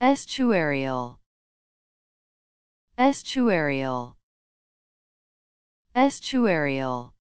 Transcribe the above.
estuarial. Estuarial. Estuarial.